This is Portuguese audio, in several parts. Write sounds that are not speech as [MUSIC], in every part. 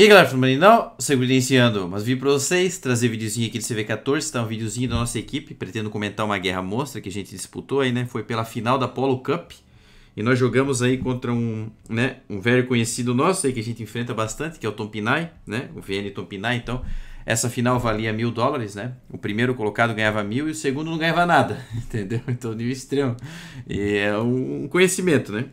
E aí galera, tudo bem? Não, segundo iniciando, mas vim pra vocês trazer videozinho aqui do CV14, tá? Um videozinho da nossa equipe, pretendo comentar uma guerra monstra que a gente disputou aí, né? Foi pela final da Polo Cup e nós jogamos aí contra um, né, um velho conhecido nosso aí que a gente enfrenta bastante, que é o Tompinai, né? O VN Tompinai, então essa final valia mil dólares, né? O primeiro colocado ganhava mil e o segundo não ganhava nada, [LAUGHS] entendeu? Então nível extremo. E é um conhecimento, né?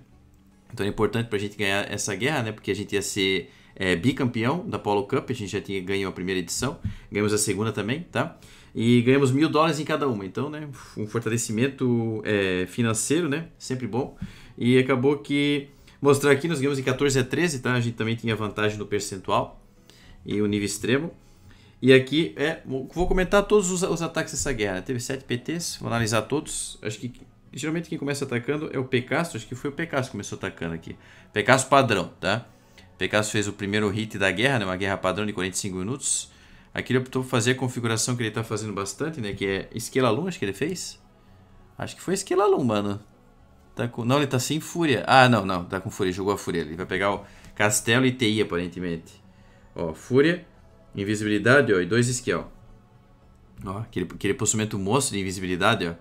Então é importante pra gente ganhar essa guerra, né? Porque a gente ia ser é, bicampeão da Polo Cup, a gente já tinha ganho a primeira edição, ganhamos a segunda também, tá? E ganhamos mil dólares em cada uma, então, né, um fortalecimento é, financeiro, né, sempre bom. E acabou que, mostrar aqui, nós ganhamos em 14 a 13, tá? A gente também tinha vantagem no percentual e o nível extremo. E aqui, é, vou comentar todos os, os ataques dessa guerra. Teve 7 PTs, vou analisar todos. Acho que geralmente quem começa atacando é o Pecasso, acho que foi o Pecasso que começou atacando aqui. Pecasso padrão, tá? Pegasus fez o primeiro hit da guerra, né, uma guerra padrão de 45 minutos. Aqui ele optou por fazer a configuração que ele está fazendo bastante, né? Que é Esquelalum, acho que ele fez. Acho que foi Esquelalum, mano. Tá com... Não, ele tá sem Fúria. Ah, não, não. Tá com Fúria, jogou a Fúria. Ele vai pegar o Castelo e TI, aparentemente. Ó, Fúria, Invisibilidade, ó, e dois Esquel. Ó, aquele, aquele possuimento monstro de invisibilidade, ó.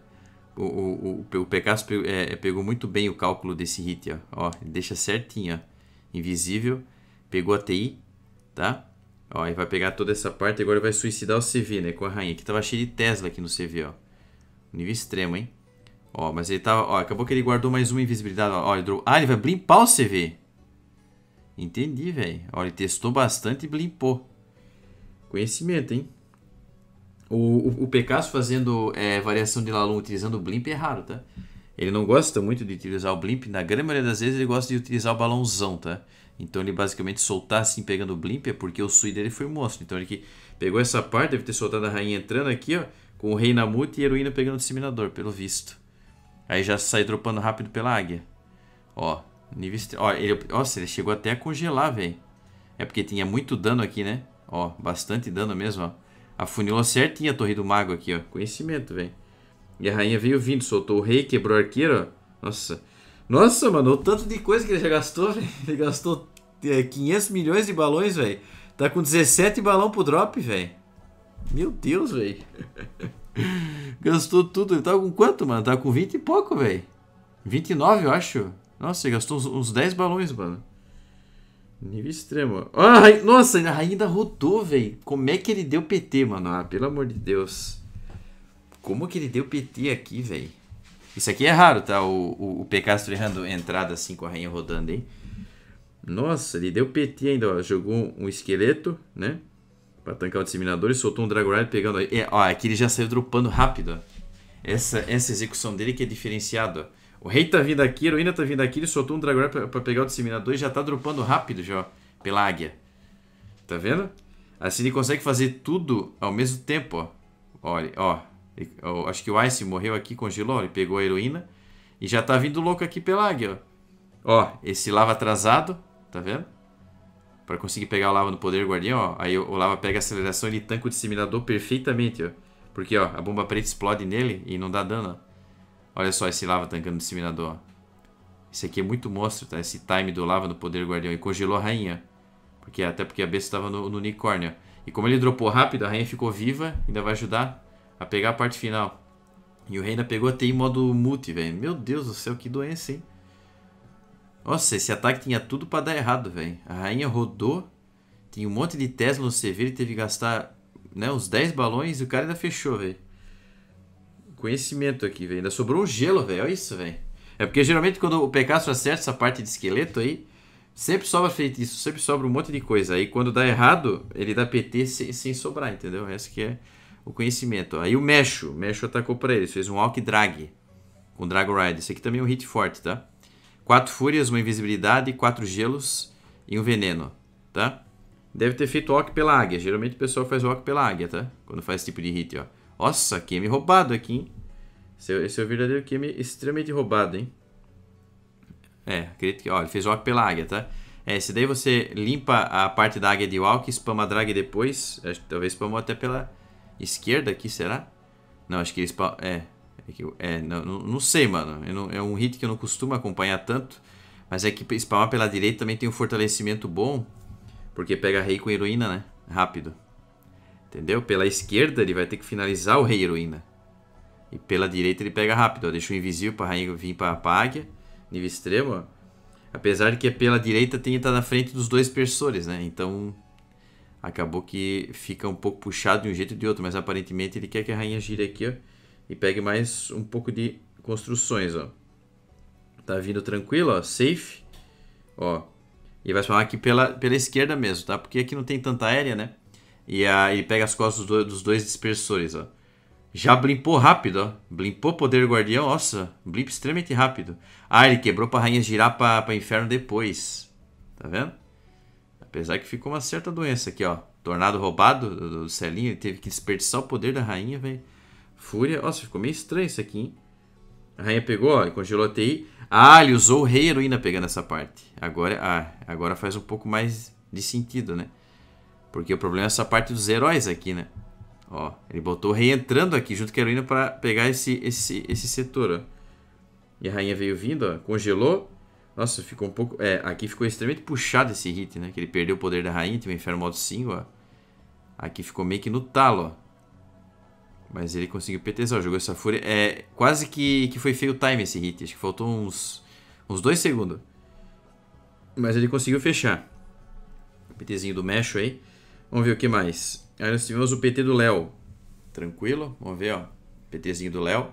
O, o, o, o Pegasus pegou, é, pegou muito bem o cálculo desse hit, ó. Ó, ele deixa certinho, ó invisível, pegou a TI, tá? Ó, aí vai pegar toda essa parte, agora vai suicidar o CV, né, com a rainha. Aqui tava cheio de Tesla aqui no CV, ó. Nível extremo, hein? Ó, mas ele tava, ó, acabou que ele guardou mais uma invisibilidade, ó. ó ele drou... Ah, ele vai blimpar o CV. Entendi, velho. Ó, ele testou bastante e blimpou. Conhecimento, hein? O, o, o Pecasso fazendo é, variação de Lalum utilizando o blimp é raro, tá? Ele não gosta muito de utilizar o blimp, na grande maioria das vezes ele gosta de utilizar o balãozão, tá? Então ele basicamente soltar assim pegando o blimp é porque o Sui dele foi monstro. Então ele que pegou essa parte, deve ter soltado a rainha entrando aqui, ó, com o rei na mute e a heroína pegando o disseminador, pelo visto. Aí já sai dropando rápido pela águia. Ó, nível Ó, ele, nossa, ele chegou até a congelar, velho. É porque tinha muito dano aqui, né? Ó, bastante dano mesmo, ó. Afunilou certinho a torre do mago aqui, ó. Conhecimento, velho. E a rainha veio vindo, soltou o rei, quebrou o arqueiro. Nossa. Nossa, mano, o tanto de coisa que ele já gastou, [LAUGHS] velho. Ele gastou é, 500 milhões de balões, velho. Tá com 17 balão pro drop, velho. Meu Deus, velho. [LAUGHS] gastou tudo. Ele tava com quanto, mano? Tava com 20 e pouco, velho. 29, eu acho. Nossa, ele gastou uns, uns 10 balões, mano. Nível extremo. Ah, nossa, a rainha ainda rodou, velho. Como é que ele deu PT, mano? Ah, pelo amor de Deus. Como que ele deu PT aqui, velho? Isso aqui é raro, tá? O, o, o Picasso errando entrada assim com a rainha rodando, hein? Nossa, ele deu PT ainda, ó. Jogou um esqueleto, né? Pra tancar o disseminador e soltou um Dragon Rider pegando... É, ó, aqui ele já saiu dropando rápido, ó. Essa, essa execução dele que é diferenciado, ó. O rei tá vindo aqui, a heroína tá vindo aqui, ele soltou um Rider pra, pra pegar o disseminador e já tá dropando rápido já, ó. Pela águia. Tá vendo? Assim ele consegue fazer tudo ao mesmo tempo, ó. Olha, ó. Acho que o Ice morreu aqui, congelou, ele pegou a heroína. E já tá vindo louco aqui pela águia, ó. Ó, esse lava atrasado, tá vendo? Para conseguir pegar o lava no poder guardião, ó. Aí o lava pega a aceleração e ele tanca o disseminador perfeitamente, ó. Porque, ó, a bomba preta explode nele e não dá dano, ó. Olha só esse lava tancando o disseminador, ó. Esse aqui é muito monstro, tá? Esse time do lava no poder guardião. E congelou a rainha. Porque, até porque a besta estava no, no unicórnio. E como ele dropou rápido, a rainha ficou viva. Ainda vai ajudar a pegar a parte final. E o Reina pegou até em modo multi, velho. Meu Deus do céu, que doença, hein? Nossa, esse ataque tinha tudo para dar errado, velho. A rainha rodou, tinha um monte de Tesla no CV, ele teve que gastar né, uns 10 balões e o cara ainda fechou, velho. Conhecimento aqui, velho. Ainda sobrou um gelo, velho. Olha isso, velho. É porque geralmente quando o Pegasus acerta essa parte de esqueleto aí, sempre sobra feitiço, sempre sobra um monte de coisa. Aí quando dá errado, ele dá PT sem, sem sobrar, entendeu? Essa que é o conhecimento. Aí o Mesho, Mesho atacou para eles, fez um Walk Drag com Dragon Ride. Esse aqui também é um hit forte, tá? Quatro fúrias, uma invisibilidade, quatro gelos e um veneno, tá? Deve ter feito walk pela águia. Geralmente o pessoal faz walk pela águia, tá? Quando faz esse tipo de hit, ó. Nossa, QM roubado aqui, hein? Esse é, esse é o verdadeiro QM extremamente roubado, hein? É, acredito que... Ó, ele fez walk pela águia, tá? É, esse daí você limpa a parte da águia de walk, spama drag depois. Talvez spamou até pela esquerda aqui, será? Não, acho que eles... É, é, é não, não sei, mano. Não, é um hit que eu não costumo acompanhar tanto. Mas é que spamar pela direita também tem um fortalecimento bom. Porque pega rei com heroína, né? Rápido. Entendeu? Pela esquerda ele vai ter que finalizar o rei heroína. E pela direita ele pega rápido. Ó. Deixa o invisível pra rainha vir pra, pra águia. Nível extremo, ó. Apesar de que pela direita tem que estar na frente dos dois persores, né? Então acabou que fica um pouco puxado de um jeito ou de outro. Mas aparentemente ele quer que a rainha gire aqui, ó. E pegue mais um pouco de construções, ó. Tá vindo tranquilo, ó. Safe. Ó. E vai spamar aqui pela, pela esquerda mesmo, tá? Porque aqui não tem tanta aérea, né? E aí pega as costas dos dois, dispersores, ó. Já blimpou rápido, ó. Blimpou poder guardião, nossa. Blimp extremamente rápido. Ah, ele quebrou pra rainha girar pra, pra inferno depois. Tá vendo? Apesar que ficou uma certa doença aqui, ó. Tornado roubado do, Celinho. Ele teve que desperdiçar o poder da rainha, velho. Fúria. Nossa, ficou meio estranho isso aqui, hein? A rainha pegou, ó, e congelou a TI. Ah, ele usou o rei heroína pegando essa parte. Agora, ah, agora faz um pouco mais de sentido, né? Porque o problema é essa parte dos heróis aqui, né? Ó, ele botou o rei entrando aqui junto com a heroína para pegar esse, esse, esse setor, ó. E a rainha veio vindo, ó, congelou. Nossa, ficou um pouco... É, aqui ficou extremamente puxado esse hit, né? Que ele perdeu o poder da rainha, tem o Inferno Modo 5, ó. Aqui ficou meio que no talo, ó. Mas ele conseguiu PTzar, jogou essa fúria. É, quase que, que foi feio o time esse hit. Acho que faltou uns, uns dois segundos. Mas ele conseguiu fechar. PTzinho do Mesho aí. Vamos ver o que mais. Aí nós tivemos o PT do Léo. Tranquilo. Vamos ver, ó. PTzinho do Léo.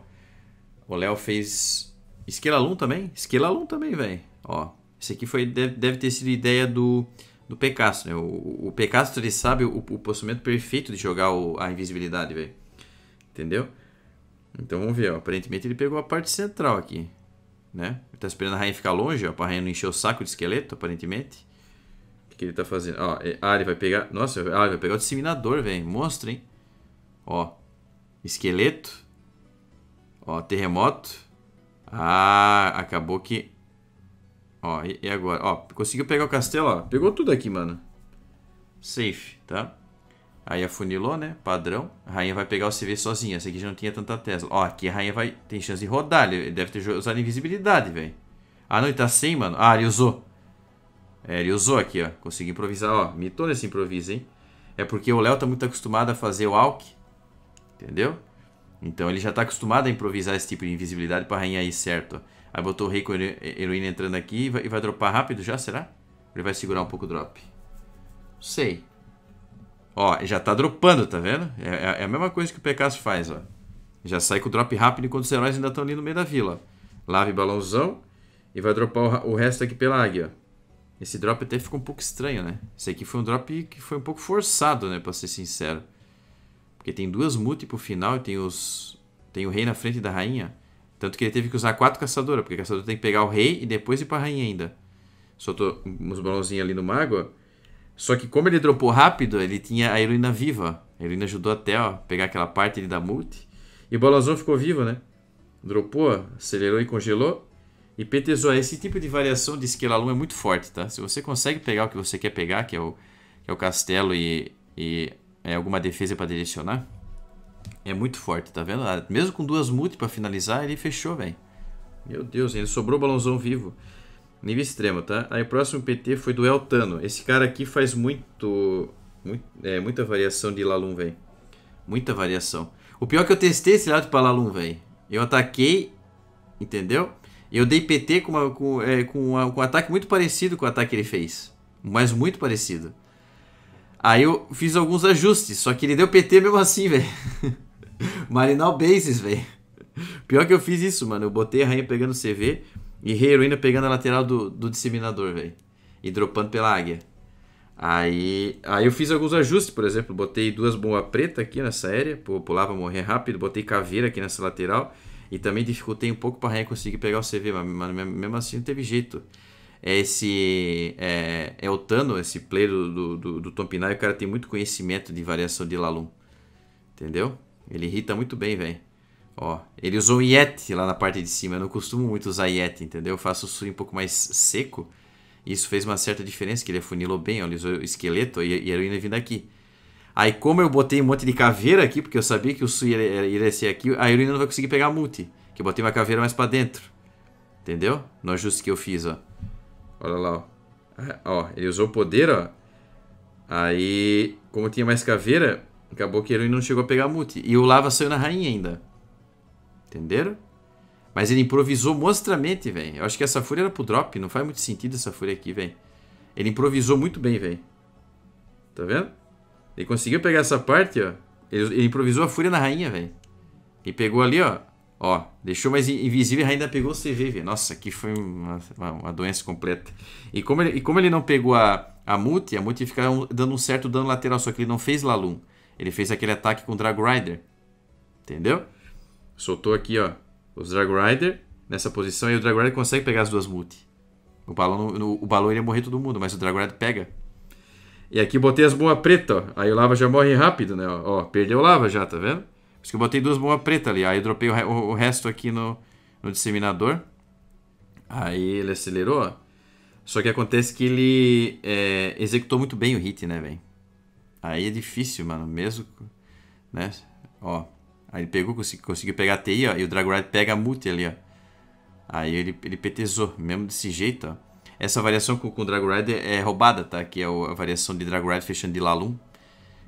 O Léo fez Esquelalum também. Esquelalum também, velho. Ó. Esse aqui foi, deve, deve ter sido ideia do, do Pecasso, né? O, o Pecasso, ele sabe o, o possamento perfeito de jogar o, a invisibilidade, velho. Entendeu? Então vamos ver, ó. aparentemente ele pegou a parte central aqui, né? Ele tá esperando a rainha ficar longe, ó, pra rainha não encher o saco de esqueleto, aparentemente. O que, que ele tá fazendo? Ó, ah, ele vai pegar... Nossa, ah, ele vai pegar o disseminador, velho. Monstro, hein? Ó, esqueleto. Ó, terremoto. Ah, acabou que... Ó, e agora? Ó, conseguiu pegar o castelo, ó. Pegou tudo aqui, mano. Safe, tá? Aí afunilou, né? Padrão. A rainha vai pegar o CV sozinha. Essa aqui já não tinha tanta Tesla. Ó, aqui a rainha vai... Tem chance de rodar. Ele deve ter usado invisibilidade, velho. Ah, não. Ele tá sem, mano. Ah, ele usou. É, ele usou aqui, ó. Consegui improvisar, ó. Mitou nesse improviso, hein? É porque o Léo tá muito acostumado a fazer o Alck. Entendeu? Então ele já tá acostumado a improvisar esse tipo de invisibilidade pra rainha ir certo. Aí botou o rei com heroína entrando aqui e vai, e vai dropar rápido já, será? Ele vai segurar um pouco o drop. Sei. Ó, já tá dropando, tá vendo? É, é, é a mesma coisa que o Pecasso faz, ó. Já sai com o drop rápido enquanto os heróis ainda estão ali no meio da vila. Lave balãozão e vai dropar o, resto aqui pela águia. Esse drop até ficou um pouco estranho, né? Esse aqui foi um drop que foi um pouco forçado, né? Pra ser sincero. Porque tem duas pro final e tem os... Tem o rei na frente da rainha. Tanto que ele teve que usar quatro caçadoras. Porque caçador tem que pegar o rei e depois ir pra rainha ainda. Soltou uns balãozinhos ali no mago. Só que como ele dropou rápido, ele tinha a heroína viva. A heroína ajudou até, ó, pegar aquela parte ali da multi. E o Balazon ficou vivo, né? Dropou, acelerou e congelou. E PTzou. Esse tipo de variação de Esquelalum é muito forte, tá? Se você consegue pegar o que você quer pegar, que é o, que é o castelo e, e é alguma defesa para direcionar, é muito forte, tá vendo? Ah, mesmo com duas multi para finalizar, ele fechou, velho. Meu Deus, ele sobrou balãozão vivo. Nível extremo, tá? Aí o próximo PT foi do Eltano. Esse cara aqui faz muito, muito é, muita variação de Lalum, velho. Muita variação. O pior é que eu testei esse lado para Lalum, velho. Eu ataquei, entendeu? Eu dei PT com, uma, com, é, com, uma, com um ataque muito parecido com o ataque que ele fez. Mas muito parecido. Aí eu fiz alguns ajustes, só que ele deu PT mesmo assim, [LAUGHS] velho. Marinal Bases, velho. Pior que eu fiz isso, mano. Eu botei a rainha pegando CV e heroína pegando a lateral do, do disseminador, velho. E dropando pela águia. Aí, aí eu fiz alguns ajustes, por exemplo, botei duas bombas preta aqui nessa área, pular pra morrer rápido, botei caveira aqui nessa lateral e também dificultei um pouco pra rainha conseguir pegar o CV, mas, mesmo assim não teve jeito. Esse é, é o Tano, esse player do, do, do Tom Pinay, o cara tem muito conhecimento de variação de Lalum. Entendeu? Ele irrita muito bem, velho. Ó, ele usou Yeti lá na parte de cima. Eu não costumo muito usar Yeti, entendeu? Eu faço o swing um pouco mais seco. Isso fez uma certa diferença, que ele afunilou bem. Ó, ele usou o esqueleto e, a heroína vindo aqui. Aí, como eu botei um monte de caveira aqui, porque eu sabia que o Sui iria, ser aqui, a heroína não vai conseguir pegar multi. Que eu botei uma caveira mais pra dentro. Entendeu? No ajuste que eu fiz, ó. Olha lá, ó. Ó, ele usou o poder, ó. Aí, como tinha mais caveira, acabou que ele não chegou a pegar mute. E o Lava saiu na rainha ainda. Entenderam? Mas ele improvisou monstramente, velho. Eu acho que essa fúria era pro drop. Não faz muito sentido essa fúria aqui, velho. Ele improvisou muito bem, velho. Tá vendo? Ele conseguiu pegar essa parte, ó. Ele, ele improvisou a fúria na rainha, velho. E pegou ali, ó. Ó, deixou mais invisível e ainda pegou o velho. Nossa, aqui foi uma, uma, doença completa. E como ele, e como ele não pegou a, a multi, a multi fica dando um certo dano lateral, só que ele não fez Lalum. Ele fez aquele ataque com o Drag Rider. Entendeu? Soltou aqui, ó, os Drag Rider nessa posição e o Drag Rider consegue pegar as duas multi. O balão, no, o balão iria morrer todo mundo, mas o Drag Rider pega. E aqui botei as boas pretas, ó. Aí o lava já morre rápido, né? Ó, perdeu o lava já, tá vendo? Por isso que eu botei duas bombas pretas ali. Aí eu dropei o, o, resto aqui no, no disseminador. Aí ele acelerou. Só que acontece que ele é, executou muito bem o hit, né, velho? Aí é difícil, mano. Mesmo, né? Ó. Aí ele pegou, conseguiu, conseguiu pegar a TI, ó. E o Dragoride pega a multi ali, ó. Aí ele, ele PTzou, mesmo desse jeito, ó. Essa variação com, com o Dragoride é roubada, tá? Que é a variação de Dragoride fechando de Lalum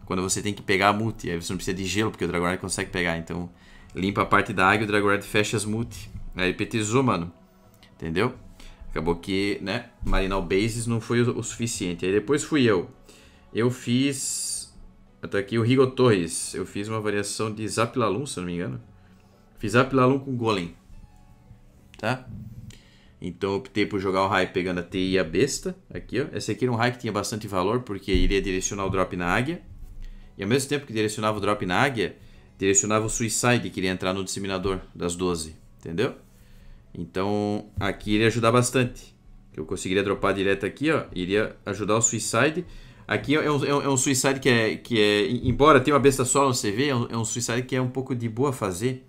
quando você tem que pegar a multi. Aí você não precisa de gelo, porque o Dragonite consegue pegar. Então, limpa a parte da água e o Dragonite fecha as multi. Aí petizou, mano. Entendeu? Acabou que, né, Marinal Bases não foi o, suficiente. Aí depois fui eu. Eu fiz... Até aqui o Rigo Torres. Eu fiz uma variação de Zap Lalum, se não me engano. Fiz Zap Lalum com Golem. Tá? Então optei por jogar o raio pegando a TI e a besta. Aqui, ó. Esse aqui era um raio que tinha bastante valor, porque iria direcionar o drop na águia. E ao mesmo tempo que direcionava o drop na águia, direcionava o suicide que iria entrar no disseminador das 12, entendeu? Então aqui iria ajudar bastante. Eu conseguiria dropar direto aqui, ó, iria ajudar o suicide. Aqui é um, é um suicide que é, que é, embora tenha uma besta solo no CV, é um, é um suicide que é um pouco de boa fazer,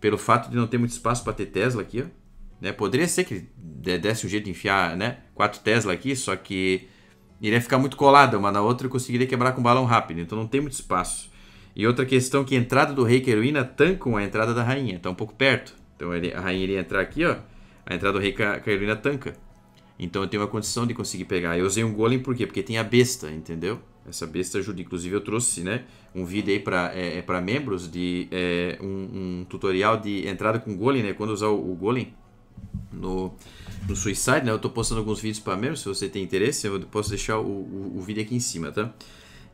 pelo fato de não ter muito espaço para ter Tesla aqui, ó. Né? Poderia ser que desse um jeito de enfiar, né, quatro Tesla aqui, só que iria ficar muito colada uma na outra e conseguiria quebrar com balão rápido, então não tem muito espaço. E outra questão que a entrada do rei com a heroína tancam a entrada da rainha, está um pouco perto. Então ele, a rainha iria entrar aqui, ó, a entrada do rei com a heroína tanca. Então eu tenho uma condição de conseguir pegar. Eu usei um golem por quê? Porque tem a besta, entendeu? Essa besta ajuda. Inclusive eu trouxe né, um vídeo aí para é, é membros de é, um, um, tutorial de entrada com golem, né? Quando usar o, o golem no, no Suicide, né? Eu tô postando alguns vídeos para membros, se você tem interesse, eu posso deixar o, o, o, vídeo aqui em cima, tá?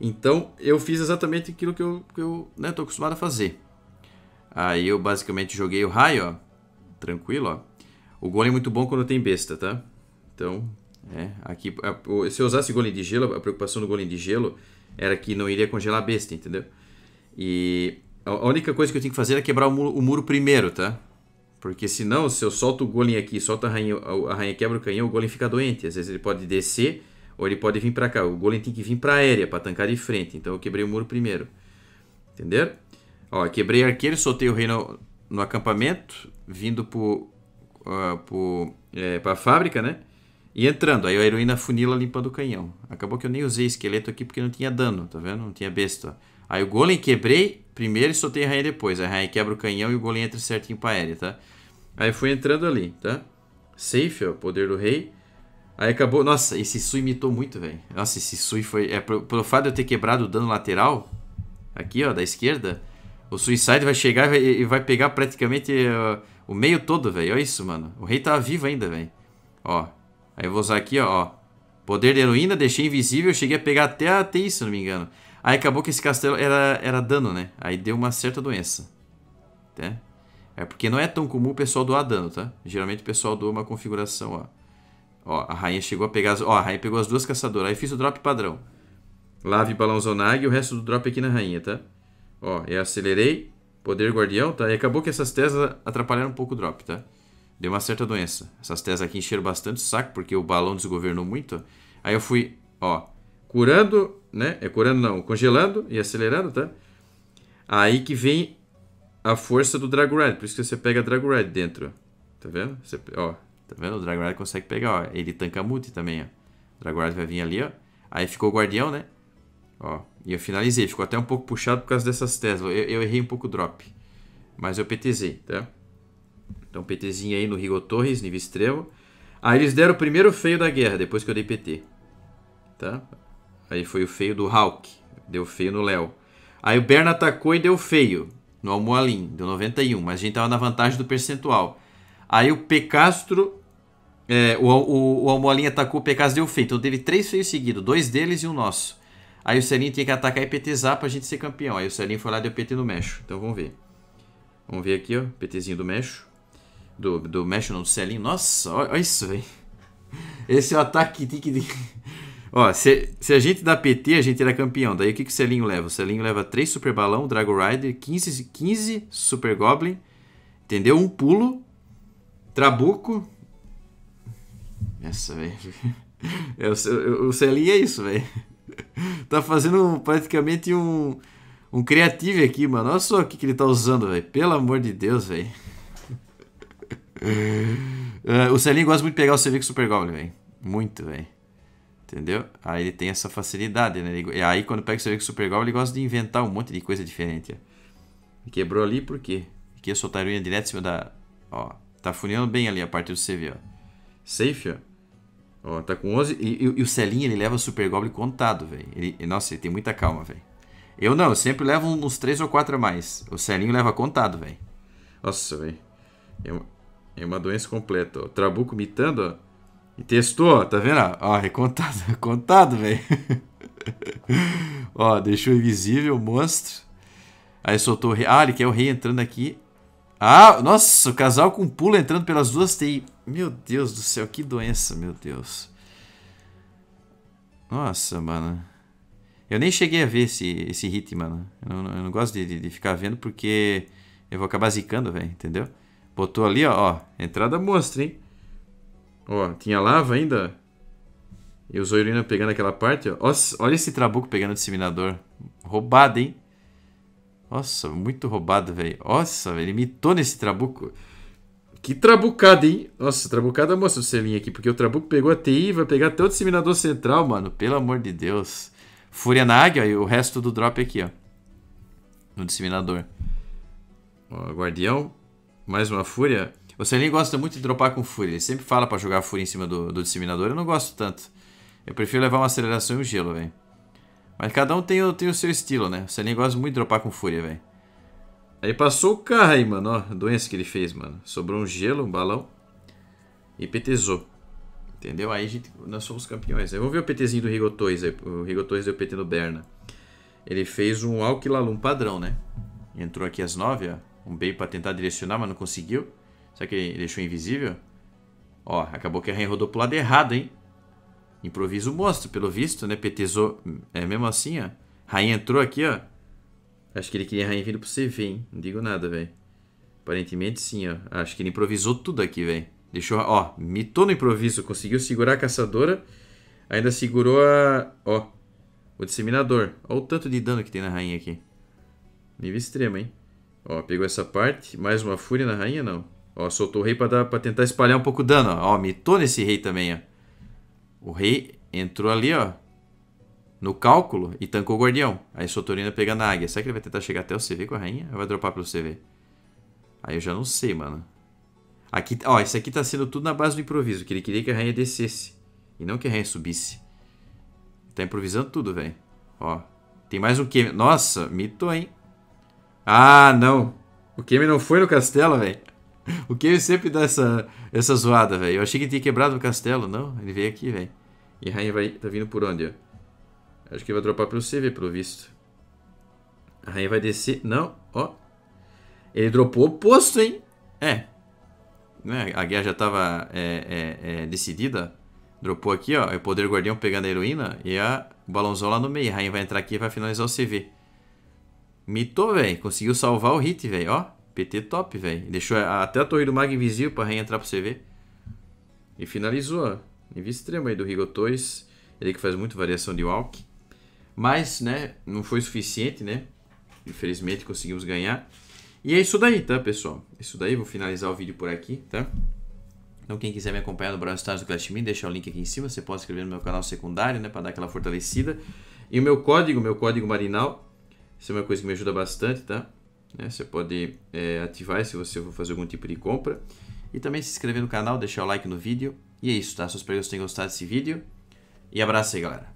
Então, eu fiz exatamente aquilo que eu, que eu né, tô acostumado a fazer. Aí eu basicamente joguei o raio, ó. Tranquilo, ó. O golem é muito bom quando tem besta, tá? Então, é, aqui, se eu usasse golem de gelo, a preocupação do golem de gelo era que não iria congelar a besta, entendeu? E a única coisa que eu tenho que fazer é quebrar o o muro primeiro, tá? Porque senão, se eu solto o golem aqui, solto a rainha, a rainha quebra o canhão, o golem fica doente. Às vezes ele pode descer ou ele pode vir para cá. O golem tem que vir para aérea para tancar de frente. Então eu quebrei o muro primeiro. Entenderam? Ó, quebrei arqueiro, soltei o rei no, no acampamento, vindo pro, uh, pro, é, pra fábrica, né? E entrando. Aí a heroína funila limpando o canhão. Acabou que eu nem usei esqueleto aqui porque não tinha dano, tá vendo? Não tinha besta. Aí o golem quebrei primeiro e soltei a rainha depois. A rainha quebra o canhão e o golem entra certinho pra aérea, tá? Aí fui entrando ali, tá? Safe, ó, poder do rei. Aí acabou. Nossa, esse Sui imitou muito, velho. Nossa, esse Sui foi. É, pelo, fato de eu ter quebrado o dano lateral, aqui, ó, da esquerda, o Suicide vai chegar e vai, pegar praticamente uh, o meio todo, velho. Olha isso, mano. O rei tá vivo ainda, velho. Ó. Aí eu vou usar aqui, ó, ó. Poder de heroína, deixei invisível, cheguei a pegar até a TI, se não me engano. Aí acabou que esse castelo era, era dano, né? Aí deu uma certa doença. Né? É porque não é tão comum o pessoal doar dano, tá? Geralmente o pessoal doa uma configuração, ó. Ó, a rainha chegou a pegar as... Ó, a rainha pegou as duas caçadoras. Aí fiz o drop padrão. Lave balão zonag e o resto do drop aqui na rainha, tá? Ó, e acelerei. Poder guardião, tá? E acabou que essas tesas atrapalharam um pouco o drop, tá? Deu uma certa doença. Essas tesas aqui encheram bastante o saco, porque o balão desgovernou muito. Aí eu fui, ó, curando, né? É curando não, congelando e acelerando, tá? Aí que vem a força do Drago Red. Por isso que você pega Drago Red dentro. Tá vendo? Você, ó, tá vendo? O Drago Red consegue pegar, ó. Ele tanca multi também, ó. O Drago Red vai vir ali, ó. Aí ficou o guardião, né? Ó. E eu finalizei. Ficou até um pouco puxado por causa dessas Tesla. Eu, eu errei um pouco o drop. Mas eu PTzei, tá? Então PTzinho aí no Rigo Torres, nível extremo. Aí eles deram o primeiro feio da guerra, depois que eu dei PT. Tá? Aí foi o feio do Hulk. Deu feio no Léo. Aí o Berna atacou e deu feio no Almoalim. Deu 91, mas a gente tava na vantagem do percentual. Aí o Pecastro. É, o, o, o Almoalim atacou, o Pecastro deu feio. Então teve três feios seguidos, dois deles e um nosso. Aí o Celinho tinha que atacar e PTzar pra gente ser campeão. Aí o Celinho foi lá e deu PT no Mecho. Então vamos ver. Vamos ver aqui, ó. PTzinho do Mecho. Do, do Mecho, não, do Celinho. Nossa, olha, olha isso, velho. Esse é o ataque que Ó, se, se a gente dá PT, a gente era campeão. Daí o que, que o Celinho leva? O Celinho leva 3 Super Balão, Dragon Rider, 15, 15 Super Goblin. Entendeu? Um pulo. Trabuco. Essa, velho. [LAUGHS] É, o, o Celinho é isso, velho. [LAUGHS] tá fazendo praticamente um, um creative aqui, mano. Olha só o que, que ele tá usando, velho. Pelo amor de Deus, velho. uh, [LAUGHS] o Celinho gosta muito de pegar o Civic Super Goblin, velho. Muito, velho. Entendeu? Aí ele tem essa facilidade, né? E aí quando pega o Civic Super Goblin, ele gosta de inventar um monte de coisa diferente. Ó. Quebrou ali por quê? Aqui eu soltar a direto em cima da... Ó, tá funilando bem ali a parte do CV, ó. Safe, ó. Ó, tá com 11. E, e, e, o Celinho, ele leva o Super Goblin contado, velho. Nossa, ele tem muita calma, velho. Eu não, eu sempre levo uns 3 ou 4 a mais. O Celinho leva contado, velho. Nossa, velho. É, uma, é uma doença completa, ó. Trabuco mitando, ó. E testou. Tá vendo? Ó, é contado, [LAUGHS] é velho. [LAUGHS] ó, deixou invisível o monstro. Aí soltou o rei. Ah, ele quer o rei entrando aqui. Ah, nossa, o casal com pulo entrando pelas duas TI. Meu Deus do céu, que doença, meu Deus. Nossa, mano. Eu nem cheguei a ver esse, esse hit, mano. Eu não, eu não gosto de, de, de, ficar vendo porque eu vou acabar zicando, velho, entendeu? Botou ali, ó, ó, entrada mostra, hein? Ó, tinha lava ainda. E o Zoirina pegando aquela parte, ó. Nossa, olha esse trabuco pegando o disseminador. Roubado, hein? Nossa, muito roubado, velho. Nossa, ele mitou nesse trabuco. Que trabucada, hein? Nossa, trabucada mostra o selinho aqui, porque o trabuco pegou a TI, vai pegar até o disseminador central, mano. Pelo amor de Deus. Fúria na águia, e o resto do drop aqui, ó. No disseminador. Ó, guardião. Mais uma fúria. O selinho gosta muito de dropar com fúria. Ele sempre fala para jogar fúria em cima do, do disseminador. Eu não gosto tanto. Eu prefiro levar uma aceleração e um gelo, velho. Mas cada um tem, tem o seu estilo, né? O selinho gosta muito de dropar com fúria, velho. Aí passou o carro aí, mano. Ó, a doença que ele fez, mano. Sobrou um gelo, um balão. E PTzou. Entendeu? Aí gente, nós somos campeões. Vamos ver o PTzinho do Rigotois. O Rigotois deu PT no Berna. Ele fez um Alquilalum padrão, né? Entrou aqui às 9, ó. Um bem pra tentar direcionar, mas não conseguiu. Será que ele deixou invisível? Ó, acabou que a rainha rodou pro lado errado, hein? Improviso monstro, pelo visto, né? PTzou. É mesmo assim, ó. Rainha entrou aqui, ó. Acho que ele queria rainha vindo pro CV, hein? Não digo nada, velho. Aparentemente sim, ó. Acho que ele improvisou tudo aqui, velho. Deixou, ó, mitou no improviso, conseguiu segurar a caçadora. Ainda segurou a, ó, o disseminador. Ó o tanto de dano que tem na rainha aqui. Nível extremo, hein? Ó, pegou essa parte. Mais uma fúria na rainha, não. Ó, soltou o rei pra, dar, pra tentar espalhar um pouco de dano, ó. Mitou nesse rei também, ó. O rei entrou ali, ó no cálculo e tancou o guardião. Aí Sotorina pegando a águia. Será que ele vai tentar chegar até o CV com a rainha? Ou vai dropar pelo CV? Aí eu já não sei, mano. Aqui, ó, isso aqui tá sendo tudo na base do improviso. Que ele queria que a rainha descesse. E não que a rainha subisse. Tá improvisando tudo, velho. Ó. Tem mais um Kemi. Nossa, mitou, hein? Ah, não. O Kemi não foi no castelo, velho. O Kemi sempre dá essa, essa zoada, velho. Eu achei que ele tinha quebrado o castelo. Não, ele veio aqui, velho. E rainha vai, tá vindo por onde, ó? Acho que vai dropar pelo CV, pelo visto. A rainha vai descer. Não, ó. Ele dropou o oposto, hein? É. Né? A guerra já estava é, é, é, decidida. Dropou aqui, ó. O poder guardião pegando a heroína e a balãozão lá no meio. A rainha vai entrar aqui e vai finalizar o CV. Mitou, velho. Conseguiu salvar o hit, velho. Ó. PT top, velho. Deixou até a torre do Mag invisível pra rainha entrar pro CV. E finalizou, ó. Nível extremo aí do Rigotois. Ele que faz muito variação de walk. Mas, né, não foi suficiente, né? Infelizmente conseguimos ganhar. E é isso daí, tá, pessoal? Isso daí, vou finalizar o vídeo por aqui, tá? Então, quem quiser me acompanhar no Brawl Stars do Clash Me, deixa o link aqui em cima. Você pode inscrever no meu canal secundário, né? Pra dar aquela fortalecida. E o meu código, meu código marinal. Isso é uma coisa que me ajuda bastante, tá? Né? Você pode é, ativar se você for fazer algum tipo de compra. E também se inscrever no canal, deixar o like no vídeo. E é isso, tá? Espero que vocês tenham gostado desse vídeo. E abraço aí, galera.